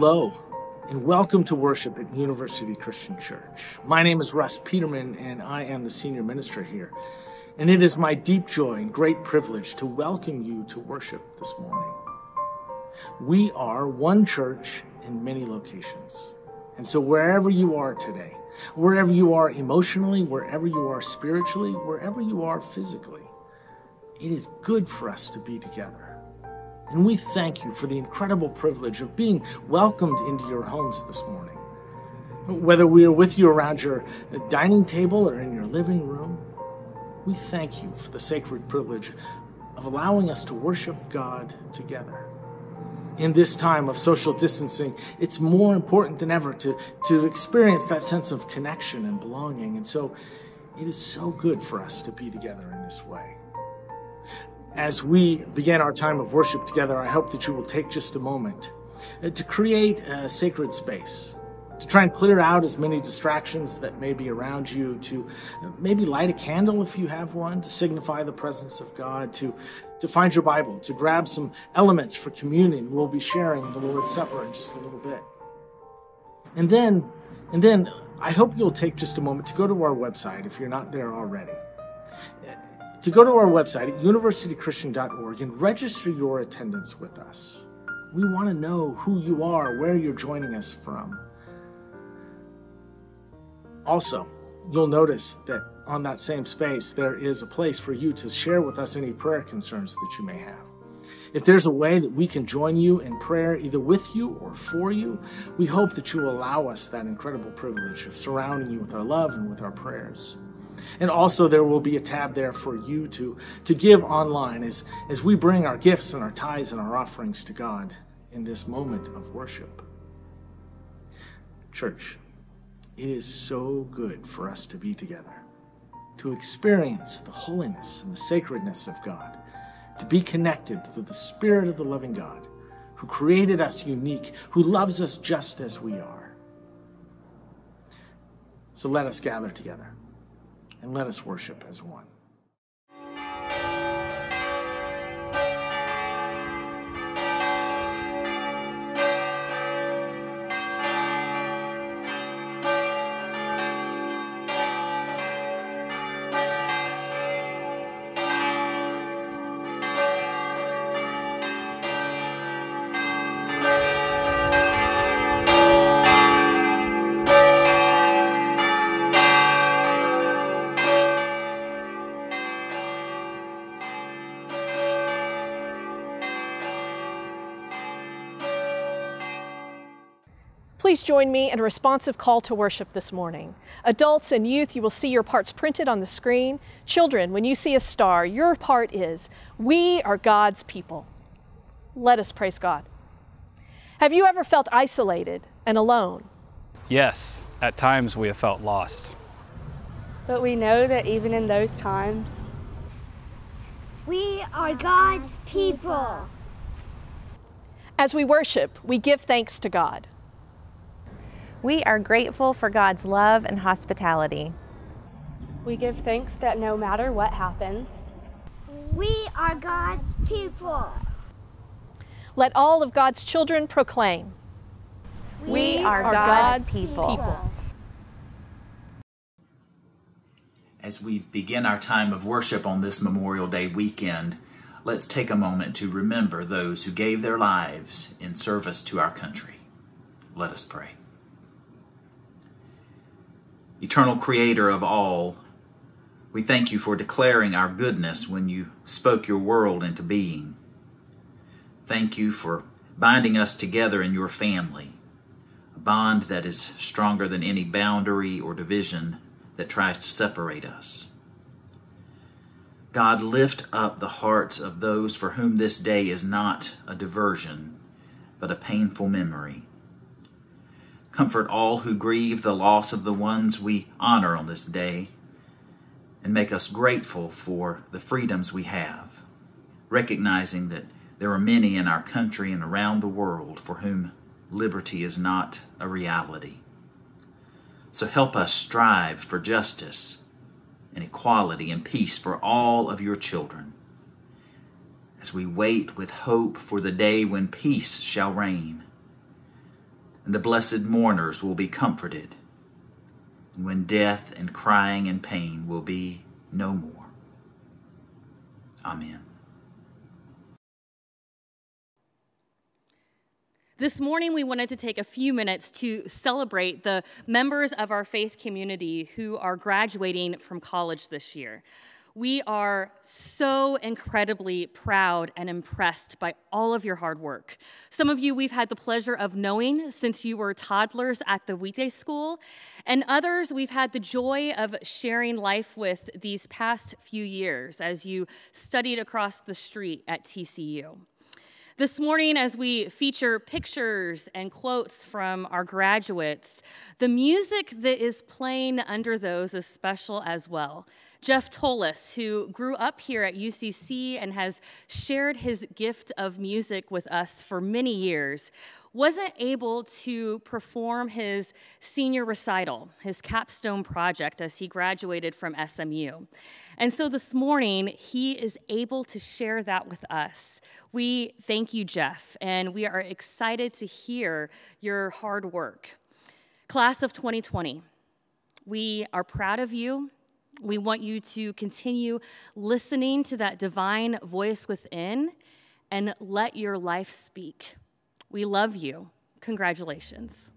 Hello, and welcome to worship at University Christian Church. My name is Russ Peterman, and I am the senior minister here. And it is my deep joy and great privilege to welcome you to worship this morning. We are one church in many locations. And so, wherever you are today, wherever you are emotionally, wherever you are spiritually, wherever you are physically, it is good for us to be together. And we thank you for the incredible privilege of being welcomed into your homes this morning. Whether we are with you around your dining table or in your living room, we thank you for the sacred privilege of allowing us to worship God together. In this time of social distancing, it's more important than ever to, to experience that sense of connection and belonging. And so it is so good for us to be together in this way. As we begin our time of worship together, I hope that you will take just a moment uh, to create a sacred space, to try and clear out as many distractions that may be around you, to uh, maybe light a candle if you have one to signify the presence of God, to, to find your Bible, to grab some elements for communion. We'll be sharing the Lord's Supper in just a little bit. And then, and then I hope you'll take just a moment to go to our website if you're not there already to go to our website at universitychristian.org and register your attendance with us. We want to know who you are, where you're joining us from. Also, you'll notice that on that same space, there is a place for you to share with us any prayer concerns that you may have. If there's a way that we can join you in prayer, either with you or for you, we hope that you will allow us that incredible privilege of surrounding you with our love and with our prayers. And also there will be a tab there for you to, to give online as, as we bring our gifts and our tithes and our offerings to God in this moment of worship. Church, it is so good for us to be together, to experience the holiness and the sacredness of God, to be connected to the Spirit of the living God who created us unique, who loves us just as we are. So let us gather together and let us worship as one. Join me in a responsive call to worship this morning. Adults and youth, you will see your parts printed on the screen. Children, when you see a star, your part is We are God's people. Let us praise God. Have you ever felt isolated and alone? Yes, at times we have felt lost. But we know that even in those times, we are God's people. As we worship, we give thanks to God. We are grateful for God's love and hospitality. We give thanks that no matter what happens, we are God's people. Let all of God's children proclaim. We, we are, are, God's, God's people. people. As we begin our time of worship on this Memorial Day weekend, let's take a moment to remember those who gave their lives in service to our country. Let us pray eternal creator of all, we thank you for declaring our goodness when you spoke your world into being. Thank you for binding us together in your family, a bond that is stronger than any boundary or division that tries to separate us. God, lift up the hearts of those for whom this day is not a diversion, but a painful memory. Comfort all who grieve the loss of the ones we honor on this day, and make us grateful for the freedoms we have, recognizing that there are many in our country and around the world for whom liberty is not a reality. So help us strive for justice and equality and peace for all of your children as we wait with hope for the day when peace shall reign and the blessed mourners will be comforted, and when death and crying and pain will be no more. Amen. This morning, we wanted to take a few minutes to celebrate the members of our faith community who are graduating from college this year. We are so incredibly proud and impressed by all of your hard work. Some of you we've had the pleasure of knowing since you were toddlers at the weekday school, and others we've had the joy of sharing life with these past few years as you studied across the street at TCU. This morning, as we feature pictures and quotes from our graduates, the music that is playing under those is special as well. Jeff Tollis, who grew up here at UCC and has shared his gift of music with us for many years, wasn't able to perform his senior recital, his capstone project, as he graduated from SMU. And so this morning, he is able to share that with us. We thank you, Jeff, and we are excited to hear your hard work. Class of 2020, we are proud of you. We want you to continue listening to that divine voice within and let your life speak. We love you. Congratulations.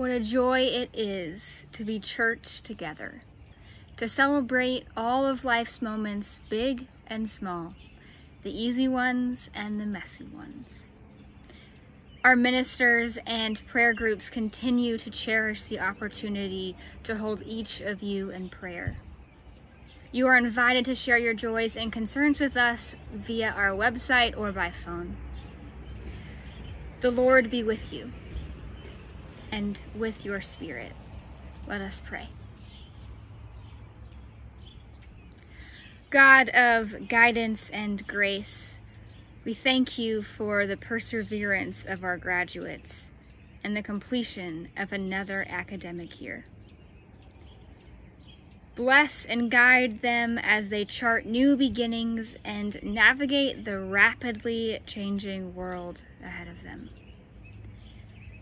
What a joy it is to be church together, to celebrate all of life's moments, big and small, the easy ones and the messy ones. Our ministers and prayer groups continue to cherish the opportunity to hold each of you in prayer. You are invited to share your joys and concerns with us via our website or by phone. The Lord be with you and with your spirit. Let us pray. God of guidance and grace, we thank you for the perseverance of our graduates and the completion of another academic year. Bless and guide them as they chart new beginnings and navigate the rapidly changing world ahead of them.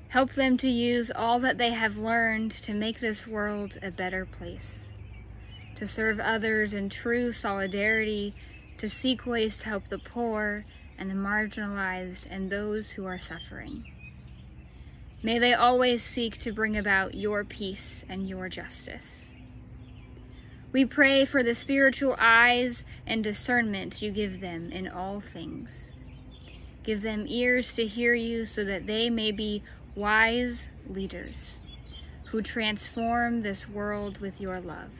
Help them to use all that they have learned to make this world a better place, to serve others in true solidarity, to seek ways to help the poor and the marginalized and those who are suffering. May they always seek to bring about your peace and your justice. We pray for the spiritual eyes and discernment you give them in all things. Give them ears to hear you so that they may be wise leaders who transform this world with your love.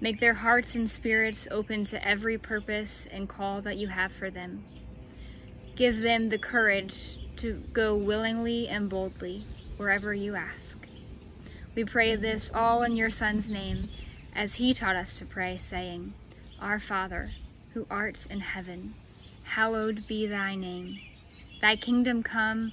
Make their hearts and spirits open to every purpose and call that you have for them. Give them the courage to go willingly and boldly wherever you ask. We pray this all in your Son's name, as he taught us to pray, saying, Our Father, who art in heaven, hallowed be thy name. Thy kingdom come,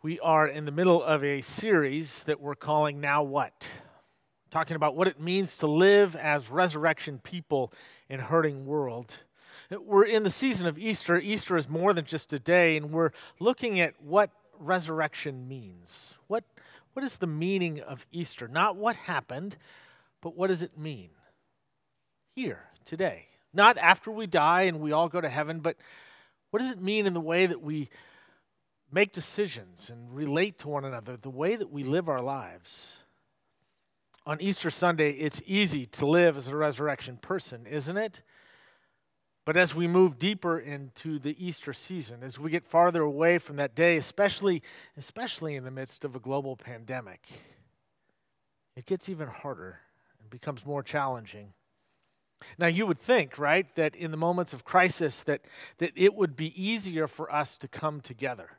We are in the middle of a series that we're calling Now What? Talking about what it means to live as resurrection people in a hurting world. We're in the season of Easter. Easter is more than just a day, and we're looking at what resurrection means. What, what is the meaning of Easter? Not what happened, but what does it mean here, today? Not after we die and we all go to heaven, but what does it mean in the way that we make decisions and relate to one another, the way that we live our lives. On Easter Sunday, it's easy to live as a resurrection person, isn't it? But as we move deeper into the Easter season, as we get farther away from that day, especially, especially in the midst of a global pandemic, it gets even harder and becomes more challenging. Now you would think, right, that in the moments of crisis that, that it would be easier for us to come together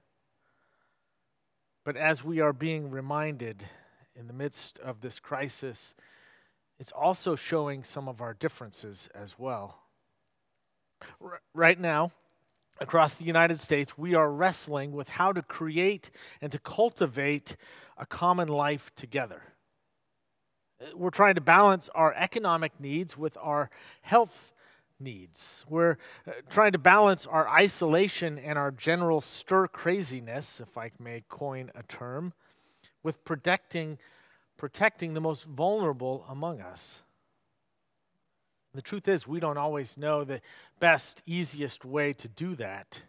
but as we are being reminded in the midst of this crisis, it's also showing some of our differences as well. R- right now, across the United States, we are wrestling with how to create and to cultivate a common life together. Uh, we're trying to balance our economic needs with our health needs. We're uh, trying to balance our isolation and our general stir craziness, if I may coin a term, with protecting, protecting the most vulnerable among us. The truth is, we don't always know the best, easiest way to do that.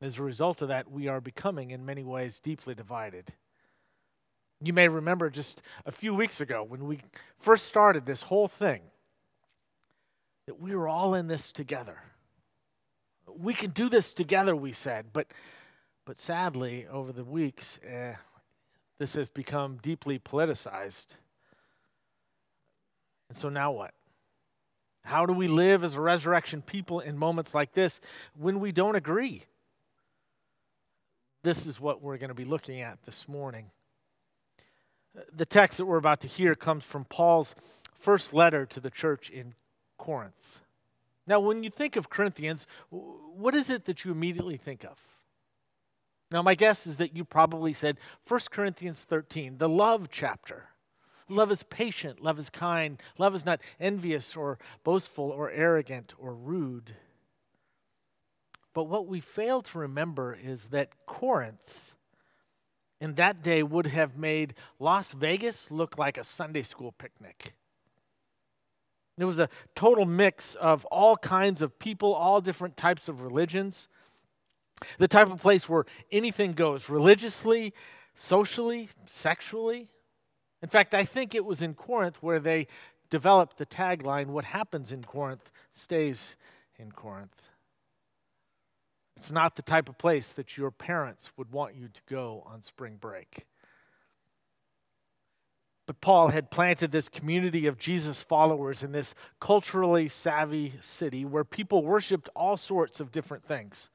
As a result of that, we are becoming, in many ways, deeply divided. You may remember just a few weeks ago when we first started this whole thing that we are all in this together. We can do this together, we said, but, but sadly, over the weeks, eh, this has become deeply politicized. And so now what? How do we live as a resurrection people in moments like this when we don't agree? This is what we're going to be looking at this morning. The text that we're about to hear comes from Paul's first letter to the church in Corinth. Now, when you think of Corinthians, what is it that you immediately think of? Now, my guess is that you probably said 1 Corinthians 13, the love chapter. Love is patient, love is kind, love is not envious or boastful or arrogant or rude. But what we fail to remember is that Corinth in that day would have made Las Vegas look like a Sunday school picnic. It was a total mix of all kinds of people, all different types of religions. The type of place where anything goes religiously, socially, sexually. In fact, I think it was in Corinth where they developed the tagline what happens in Corinth stays in Corinth. It's not the type of place that your parents would want you to go on spring break. But Paul had planted this community of Jesus followers in this culturally savvy city where people worshiped all sorts of different things.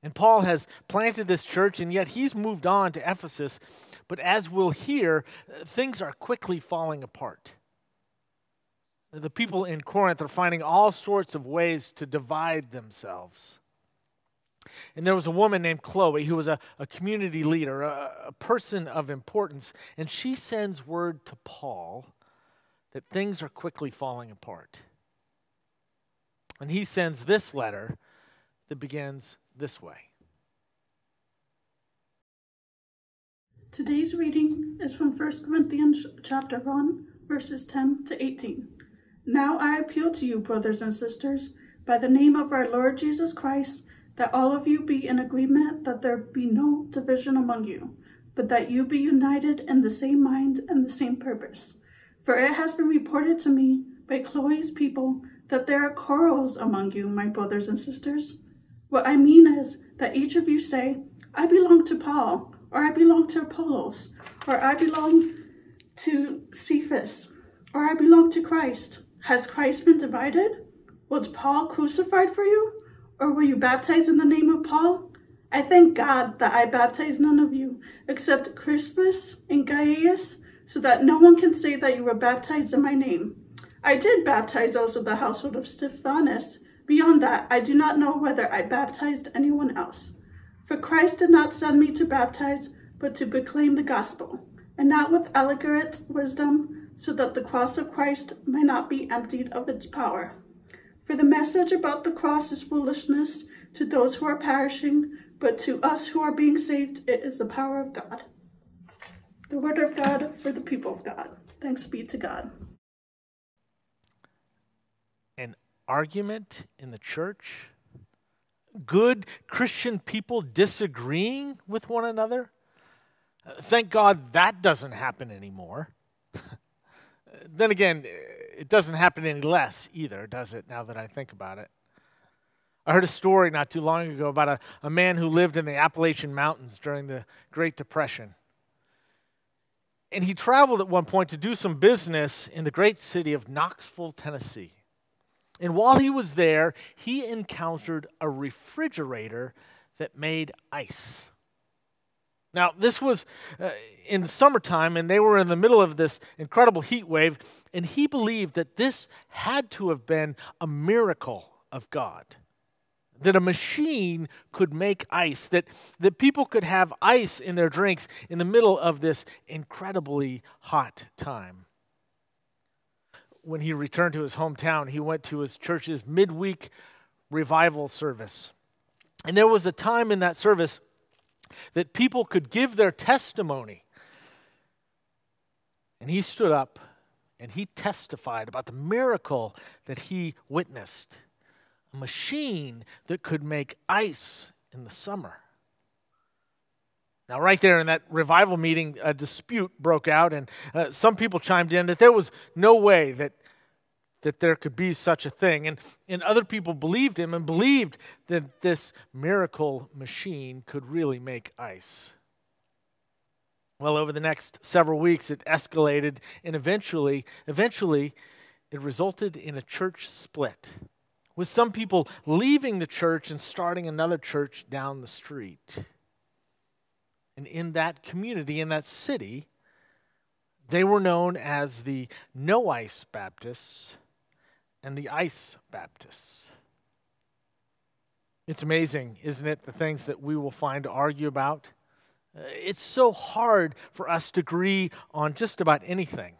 And Paul has planted this church, and yet he's moved on to Ephesus. But as we'll hear, things are quickly falling apart. The people in Corinth are finding all sorts of ways to divide themselves. And there was a woman named Chloe who was a, a community leader, a, a person of importance, and she sends word to Paul that things are quickly falling apart. And he sends this letter that begins this way. Today's reading is from 1 Corinthians chapter 1, verses 10 to 18. Now I appeal to you, brothers and sisters, by the name of our Lord Jesus Christ, that all of you be in agreement, that there be no division among you, but that you be united in the same mind and the same purpose. For it has been reported to me by Chloe's people that there are quarrels among you, my brothers and sisters. What I mean is that each of you say, I belong to Paul, or I belong to Apollos, or I belong to Cephas, or I belong to Christ. Has Christ been divided? Was Paul crucified for you? Or were you baptized in the name of Paul? I thank God that I baptized none of you, except Crispus and Gaius, so that no one can say that you were baptized in my name. I did baptize also the household of Stephanas, Beyond that, I do not know whether I baptized anyone else. For Christ did not send me to baptize, but to proclaim the gospel, and not with eloquent wisdom, so that the cross of Christ may not be emptied of its power. For the message about the cross is foolishness to those who are perishing, but to us who are being saved, it is the power of God. The word of God for the people of God. Thanks be to God. An argument in the church? Good Christian people disagreeing with one another? Thank God that doesn't happen anymore. then again, it doesn't happen any less either, does it, now that I think about it? I heard a story not too long ago about a, a man who lived in the Appalachian Mountains during the Great Depression. And he traveled at one point to do some business in the great city of Knoxville, Tennessee. And while he was there, he encountered a refrigerator that made ice. Now, this was uh, in summertime, and they were in the middle of this incredible heat wave, and he believed that this had to have been a miracle of God. That a machine could make ice, that, that people could have ice in their drinks in the middle of this incredibly hot time when he returned to his hometown, he went to his church's midweek revival service. And there was a time in that service that people could give their testimony. And he stood up and he testified about the miracle that he witnessed a machine that could make ice in the summer. Now, right there in that revival meeting, a dispute broke out, and uh, some people chimed in that there was no way that, that there could be such a thing. And, and other people believed him and believed that this miracle machine could really make ice. Well, over the next several weeks, it escalated, and eventually, eventually, it resulted in a church split, with some people leaving the church and starting another church down the street. And in that community, in that city, they were known as the No Ice Baptists and the Ice Baptists. It's amazing, isn't it, the things that we will find to argue about? Uh, it's so hard for us to agree on just about anything.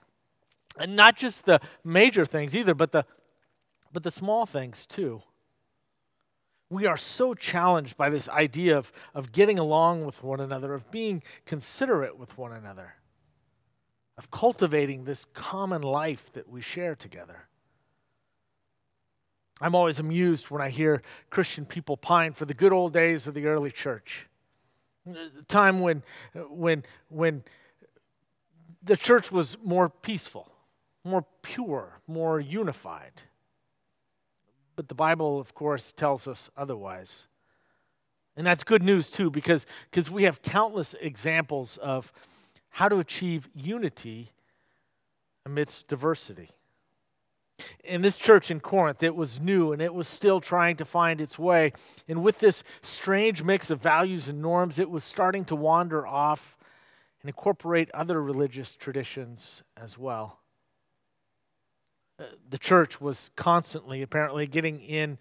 And not just the major things either, but the, but the small things too. We are so challenged by this idea of, of getting along with one another, of being considerate with one another, of cultivating this common life that we share together. I'm always amused when I hear Christian people pine for the good old days of the early church. The time when, when, when the church was more peaceful, more pure, more unified. But the Bible, of course, tells us otherwise. And that's good news, too, because, because we have countless examples of how to achieve unity amidst diversity. In this church in Corinth, it was new and it was still trying to find its way. And with this strange mix of values and norms, it was starting to wander off and incorporate other religious traditions as well. Uh, the church was constantly, apparently, getting in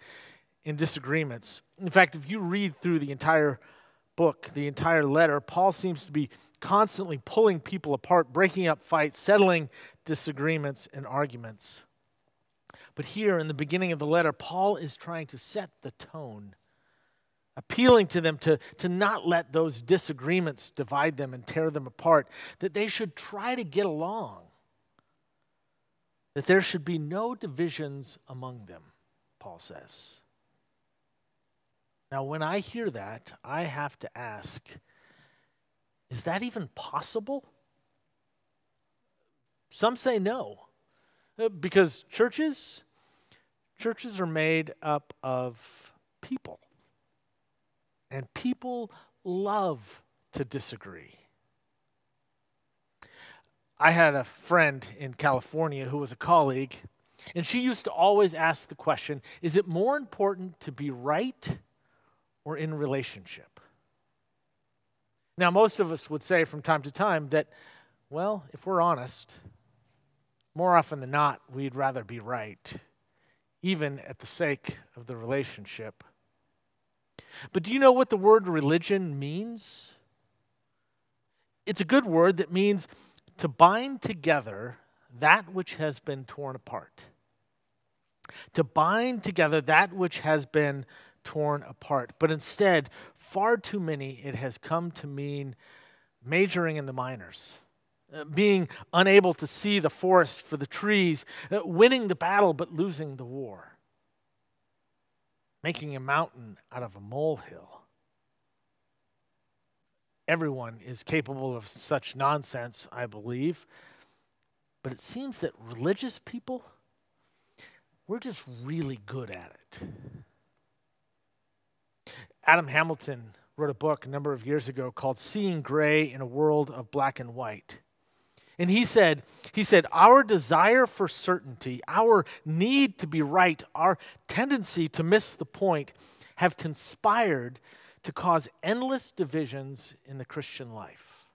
in disagreements. In fact, if you read through the entire book, the entire letter, Paul seems to be constantly pulling people apart, breaking up fights, settling disagreements and arguments. But here in the beginning of the letter, Paul is trying to set the tone, appealing to them to, to not let those disagreements divide them and tear them apart, that they should try to get along, that there should be no divisions among them, Paul says. Now, when I hear that, I have to ask is that even possible? Some say no. Uh, because churches, Churches are made up of people, and people love to disagree. I had a friend in California who was a colleague, and she used to always ask the question Is it more important to be right or in relationship? Now, most of us would say from time to time that, well, if we're honest, more often than not, we'd rather be right even at the sake of the relationship. But do you know what the word religion means? It's a good word that means to bind together that which has been torn apart. To bind together that which has been torn apart. But instead, far too many, it has come to mean majoring in the minors being unable to see the forest for the trees, uh, winning the battle but losing the war, making a mountain out of a molehill. Everyone is capable of such nonsense, I believe. But it seems that religious people, we're just really good at it. Adam Hamilton wrote a book a number of years ago called Seeing Gray in a World of Black and White. And he said, he said, our desire for certainty, our need to be right, our tendency to miss the point have conspired to cause endless divisions in the Christian life.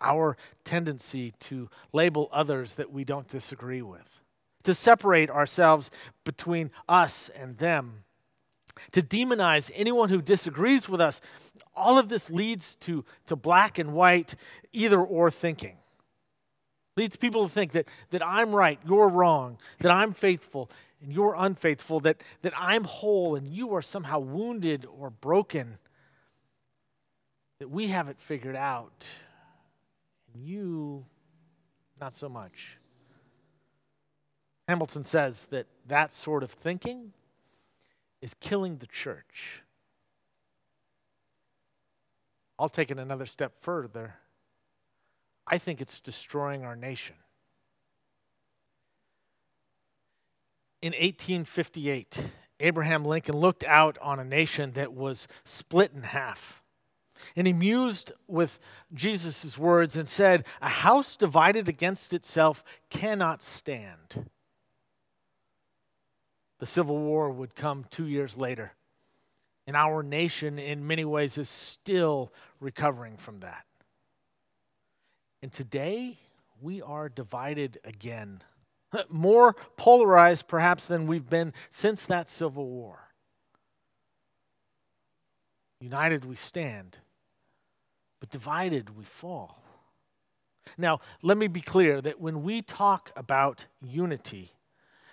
Our tendency to label others that we don't disagree with, to separate ourselves between us and them to demonize anyone who disagrees with us. All of this leads to, to black and white, either or thinking. Leads people to think that, that I'm right, you're wrong, that I'm faithful and you're unfaithful, that, that I'm whole and you are somehow wounded or broken, that we have it figured out and you not so much. Hamilton says that that sort of thinking is killing the church. I'll take it another step further. I think it's destroying our nation. In 1858, Abraham Lincoln looked out on a nation that was split in half. And he mused with Jesus' words and said, A house divided against itself cannot stand. The Civil War would come two years later. And our nation, in many ways, is still recovering from that. And today, we are divided again. More polarized, perhaps, than we've been since that Civil War. United we stand, but divided we fall. Now, let me be clear that when we talk about unity,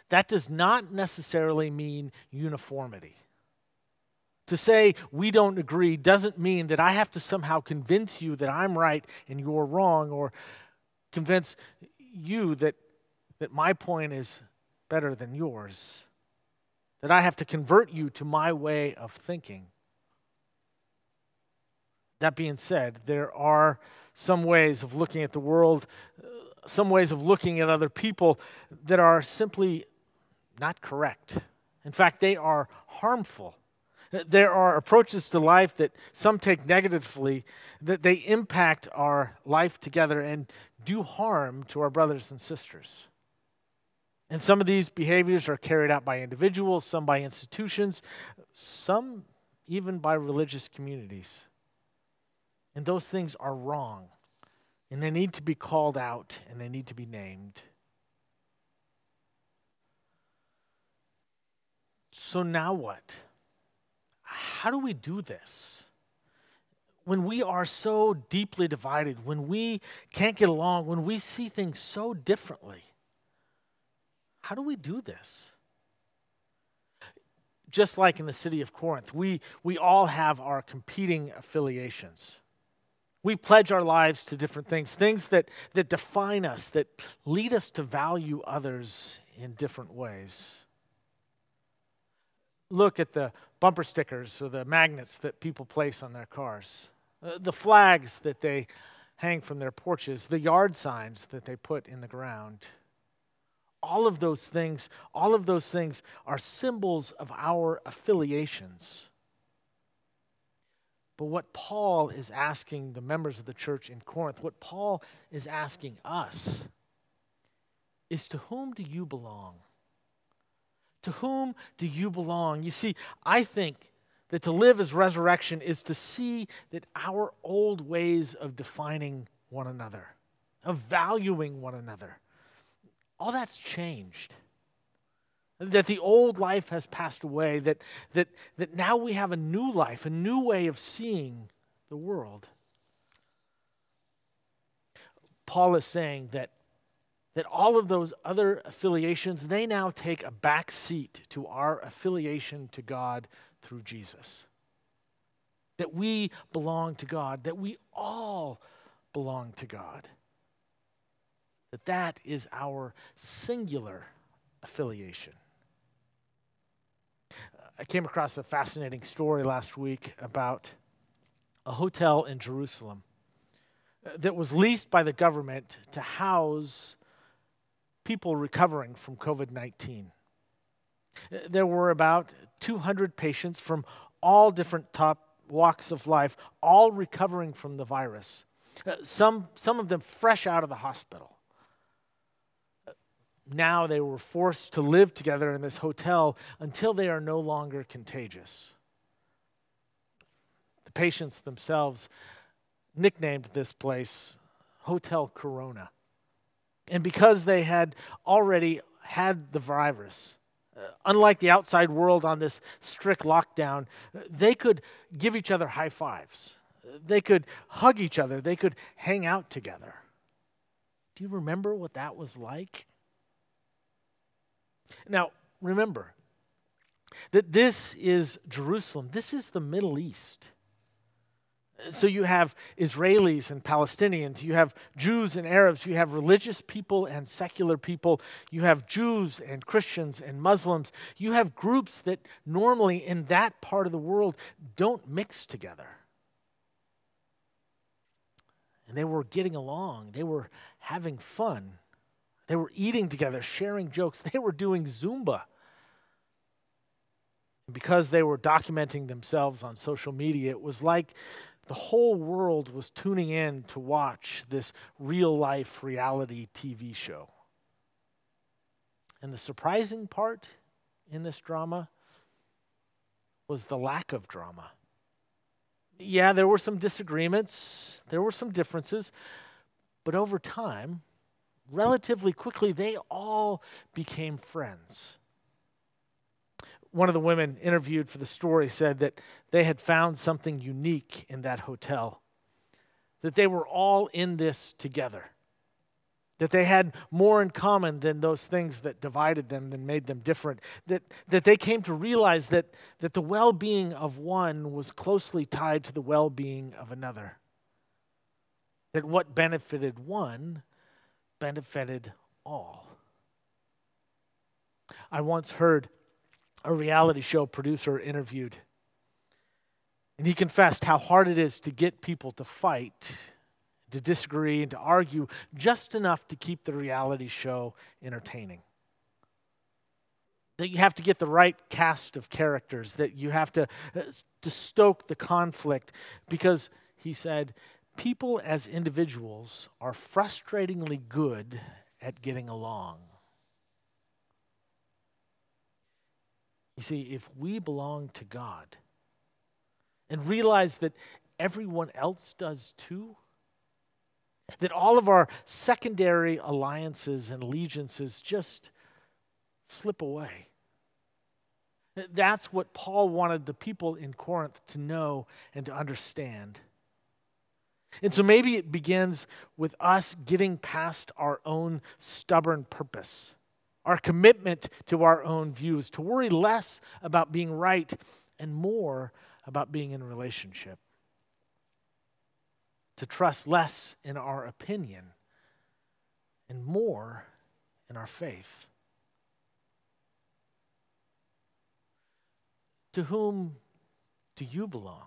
that does not necessarily mean uniformity. To say we don't agree doesn't mean that I have to somehow convince you that I'm right and you're wrong, or convince you that, that my point is better than yours, that I have to convert you to my way of thinking. That being said, there are some ways of looking at the world, uh, some ways of looking at other people that are simply not correct. In fact, they are harmful. There are approaches to life that some take negatively, that they impact our life together and do harm to our brothers and sisters. And some of these behaviors are carried out by individuals, some by institutions, some even by religious communities. And those things are wrong. And they need to be called out and they need to be named. So now what? How do we do this? When we are so deeply divided, when we can't get along, when we see things so differently, how do we do this? Just like in the city of Corinth, we, we all have our competing affiliations. We pledge our lives to different things, things that, that define us, that lead us to value others in different ways look at the bumper stickers or the magnets that people place on their cars, uh, the flags that they hang from their porches, the yard signs that they put in the ground. All of those things, all of those things are symbols of our affiliations. But what Paul is asking the members of the church in Corinth, what Paul is asking us, is to whom do you belong? To whom do you belong? You see, I think that to live as resurrection is to see that our old ways of defining one another, of valuing one another, all that's changed. That the old life has passed away, that, that, that now we have a new life, a new way of seeing the world. Paul is saying that that all of those other affiliations, they now take a back seat to our affiliation to God through Jesus. That we belong to God, that we all belong to God. That that is our singular affiliation. I came across a fascinating story last week about a hotel in Jerusalem uh, that was leased by the government to house people recovering from COVID 19. There were about 200 patients from all different top walks of life, all recovering from the virus. Uh, some, some of them fresh out of the hospital. Now they were forced to live together in this hotel until they are no longer contagious. The patients themselves nicknamed this place Hotel Corona. And because they had already had the virus, uh, unlike the outside world on this strict lockdown, they could give each other high fives. They could hug each other. They could hang out together. Do you remember what that was like? Now, remember that this is Jerusalem, this is the Middle East. So you have Israelis and Palestinians, you have Jews and Arabs, you have religious people and secular people, you have Jews and Christians and Muslims. You have groups that normally in that part of the world don't mix together. And they were getting along, they were having fun, they were eating together, sharing jokes, they were doing Zumba. And because they were documenting themselves on social media, it was like the whole world was tuning in to watch this real life reality TV show. And the surprising part in this drama was the lack of drama. Yeah, there were some disagreements, there were some differences, but over time, relatively quickly, they all became friends one of the women interviewed for the story said that they had found something unique in that hotel. that they were all in this together, that they had more in common than those things that divided them and made them different, that, that they came to realize that, that the well being of one was closely tied to the well being of another, that what benefited one benefited all. I once heard a reality show producer interviewed and he confessed how hard it is to get people to fight, to disagree, and to argue just enough to keep the reality show entertaining. That you have to get the right cast of characters, that you have to, uh, to stoke the conflict, because he said, people as individuals are frustratingly good at getting along. You see, if we belong to God, and realize that everyone else does too? That all of our secondary alliances and allegiances just slip away. That's what Paul wanted the people in Corinth to know and to understand. And so maybe it begins with us getting past our own stubborn purpose, our commitment to our own views, to worry less about being right and more about being in relationship, to trust less in our opinion and more in our faith. To whom do you belong?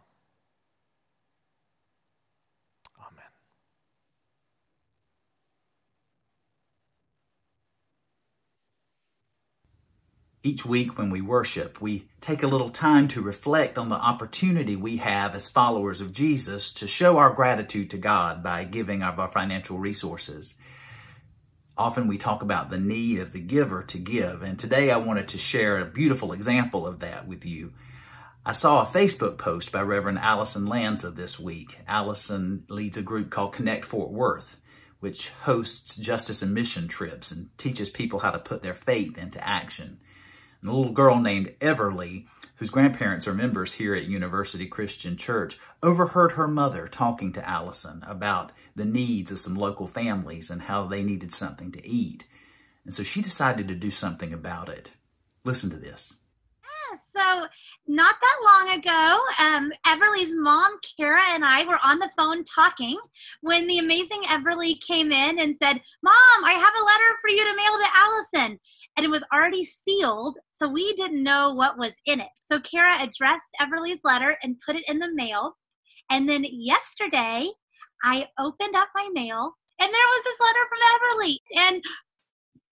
Each week when we worship, we take a little time to reflect on the opportunity we have as followers of Jesus to show our gratitude to God by giving of our financial resources. Often we talk about the need of the giver to give, and today I wanted to share a beautiful example of that with you. I saw a Facebook post by Reverend Allison Lanza this week. Allison leads a group called Connect Fort Worth, which hosts justice and mission trips and teaches people how to put their faith into action and a little girl named Everly, whose grandparents are members here at University Christian Church, overheard her mother talking to Allison about the needs of some local families and how they needed something to eat. And so she decided to do something about it. Listen to this. So, not that long ago, um, Everly's mom, Kara, and I were on the phone talking when the amazing Everly came in and said, Mom, I have a letter for you to mail to Allison and it was already sealed, so we didn't know what was in it. So Kara addressed Everly's letter and put it in the mail. And then yesterday, I opened up my mail and there was this letter from Everly, and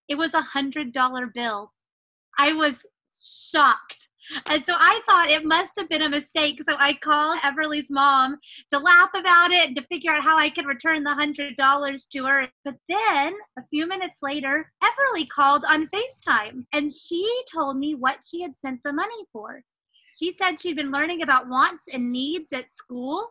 it was a hundred dollar bill. I was shocked. And so I thought it must have been a mistake. So I called Everly's mom to laugh about it and to figure out how I could return the hundred dollars to her. But then a few minutes later, Everly called on FaceTime and she told me what she had sent the money for. She said she'd been learning about wants and needs at school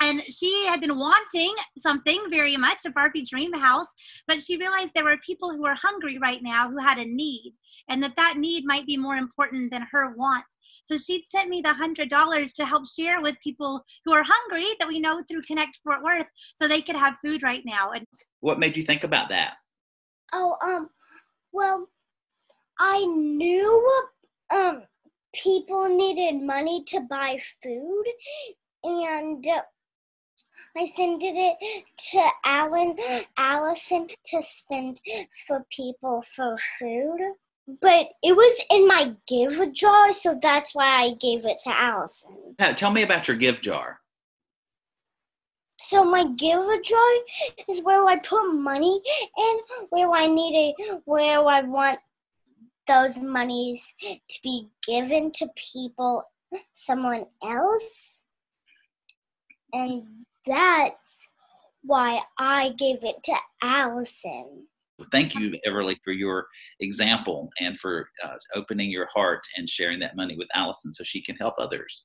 and she had been wanting something very much a barbie dream house but she realized there were people who were hungry right now who had a need and that that need might be more important than her wants. So she'd sent me the hundred dollars to help share with people who are hungry that we know through connect fort worth so they could have food right now. And what made you think about that? Oh um well i knew um people needed money to buy food and I sent it to Alan, Allison to spend for people for food. But it was in my give jar, so that's why I gave it to Allison. Tell me about your give jar. So my give jar is where I put money in, where I need it, where I want those monies to be given to people, someone else. And that's why I gave it to Allison. Thank you, Everly, for your example and for uh, opening your heart and sharing that money with Allison so she can help others.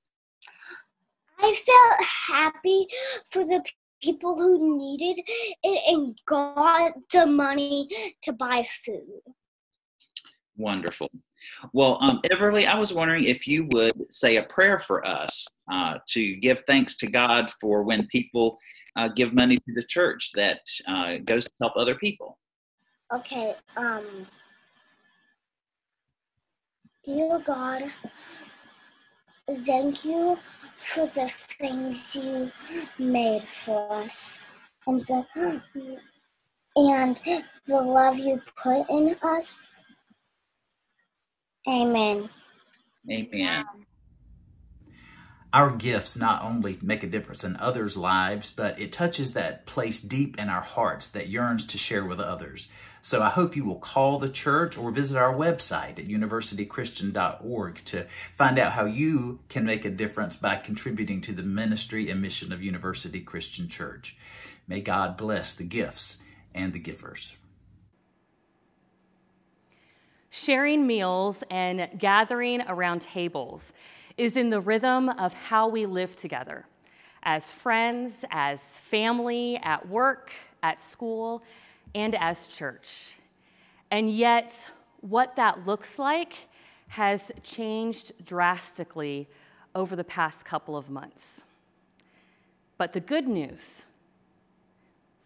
I felt happy for the people who needed it and got the money to buy food. Wonderful. Well, um, Everly, I was wondering if you would say a prayer for us uh, to give thanks to God for when people uh, give money to the church that uh, goes to help other people. Okay. Um. Dear God, thank you for the things you made for us and the and the love you put in us. Amen. Amen. Our gifts not only make a difference in others' lives, but it touches that place deep in our hearts that yearns to share with others. So I hope you will call the church or visit our website at universitychristian.org to find out how you can make a difference by contributing to the ministry and mission of University Christian Church. May God bless the gifts and the givers. Sharing meals and gathering around tables is in the rhythm of how we live together as friends, as family, at work, at school, and as church. And yet, what that looks like has changed drastically over the past couple of months. But the good news,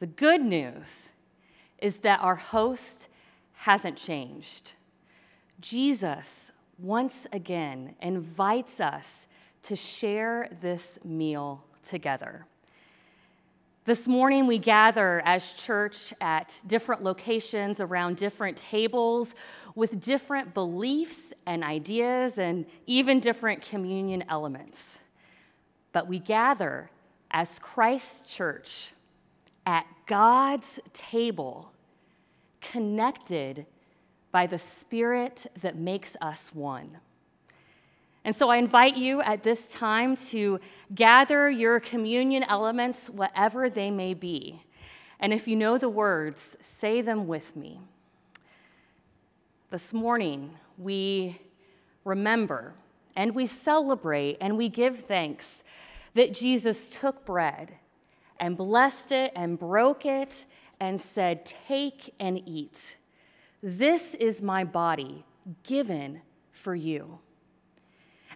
the good news is that our host hasn't changed. Jesus once again invites us to share this meal together. This morning, we gather as church at different locations around different tables with different beliefs and ideas and even different communion elements. But we gather as Christ's church at God's table, connected by the Spirit that makes us one. And so I invite you at this time to gather your communion elements, whatever they may be. And if you know the words, say them with me. This morning, we remember and we celebrate and we give thanks that Jesus took bread and blessed it and broke it and said, Take and eat. This is my body given for you.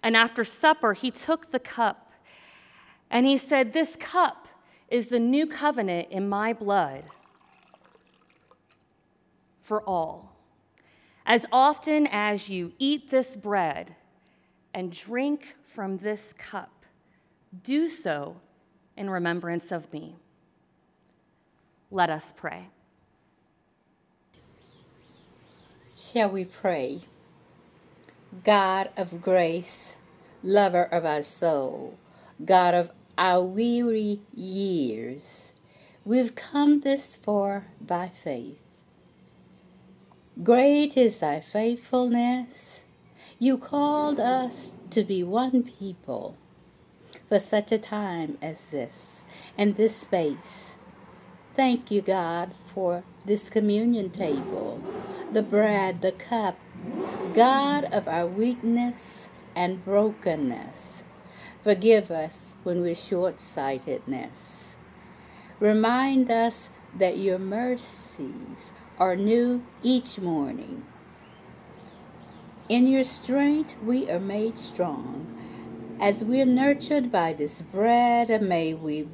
And after supper, he took the cup and he said, This cup is the new covenant in my blood for all. As often as you eat this bread and drink from this cup, do so in remembrance of me. Let us pray. Shall we pray? God of grace, lover of our soul, God of our weary years, we've come this far by faith. Great is thy faithfulness. You called us to be one people for such a time as this and this space. Thank you, God, for this communion table, the bread, the cup, God of our weakness and brokenness. Forgive us when we're short sightedness. Remind us that your mercies are new each morning. In your strength we are made strong as we're nurtured by this bread, may we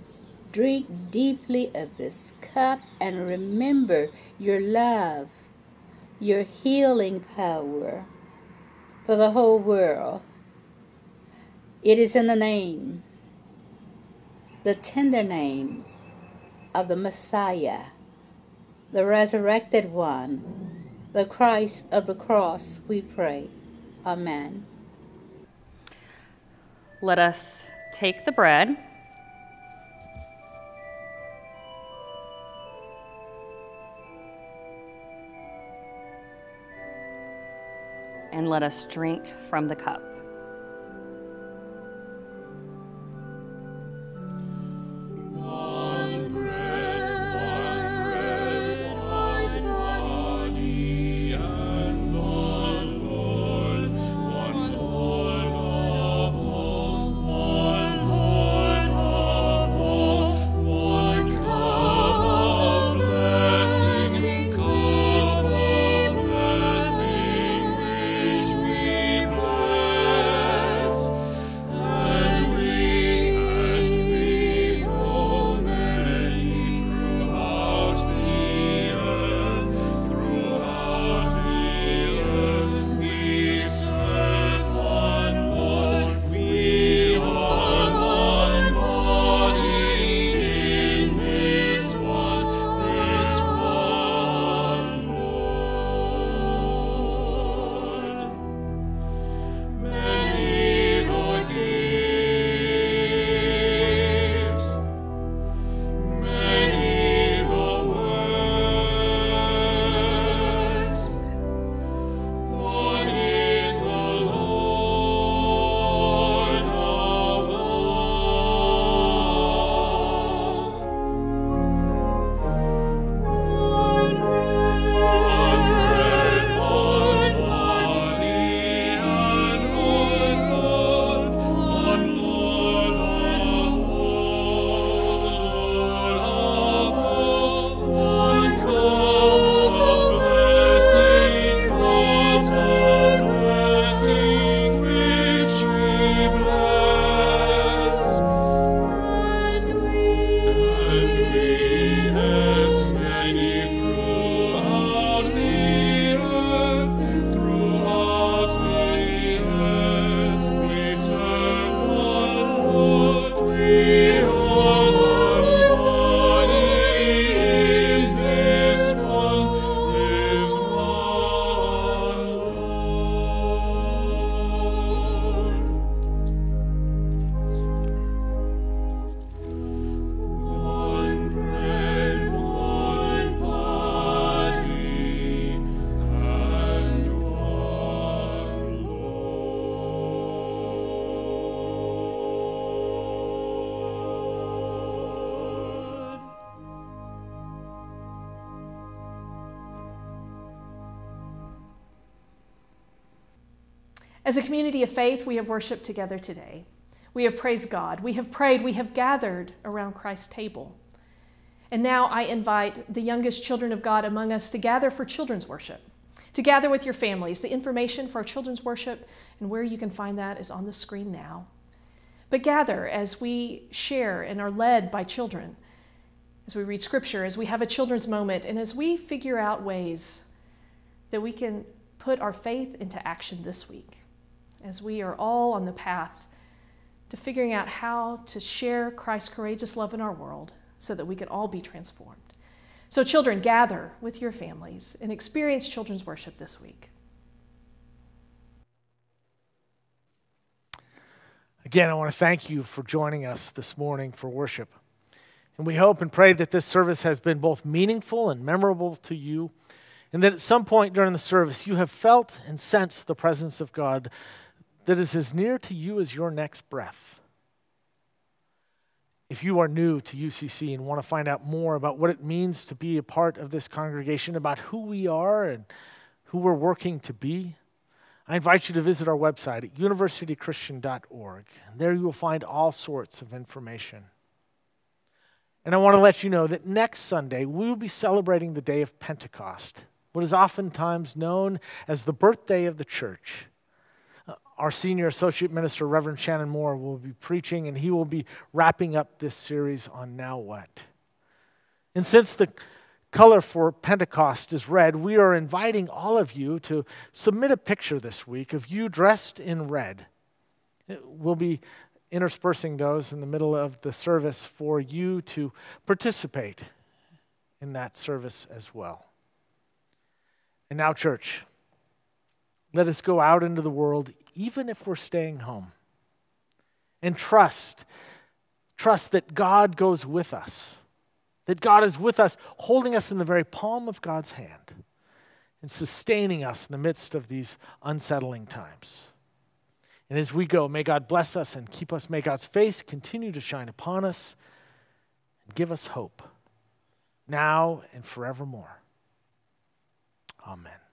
drink deeply of this cup and remember your love, your healing power for the whole world. It is in the name, the tender name of the Messiah, the resurrected one, the Christ of the cross, we pray. Amen. Let us take the bread. And let us drink from the cup. As a community of faith, we have worshiped together today. We have praised God. We have prayed. We have gathered around Christ's table. And now I invite the youngest children of God among us to gather for children's worship, to gather with your families. The information for our children's worship and where you can find that is on the screen now. But gather as we share and are led by children, as we read scripture, as we have a children's moment, and as we figure out ways that we can put our faith into action this week, as we are all on the path to figuring out how to share Christ's courageous love in our world so that we can all be transformed. So, children, gather with your families and experience children's worship this week. Again, I want to thank you for joining us this morning for worship. And we hope and pray that this service has been both meaningful and memorable to you, and that at some point during the service you have felt and sensed the presence of God that is as near to you as your next breath. If you are new to UCC and want to find out more about what it means to be a part of this congregation, about who we are and who we're working to be, I invite you to visit our website at universitychristian.org. There you will find all sorts of information. And I want to let you know that next Sunday we will be celebrating the day of Pentecost, what is oftentimes known as the birthday of the church. Our senior associate minister, Reverend Shannon Moore, will be preaching, and he will be wrapping up this series on Now What. And since the color for Pentecost is red, we are inviting all of you to submit a picture this week of you dressed in red. We'll be interspersing those in the middle of the service for you to participate in that service as well. And now, church, let us go out into the world, even if we're staying home, and trust, trust that God goes with us that God is with us, holding us in the very palm of God's hand and sustaining us in the midst of these unsettling times. And as we go, may God bless us and keep us. May God's face continue to shine upon us and give us hope now and forevermore. Amen.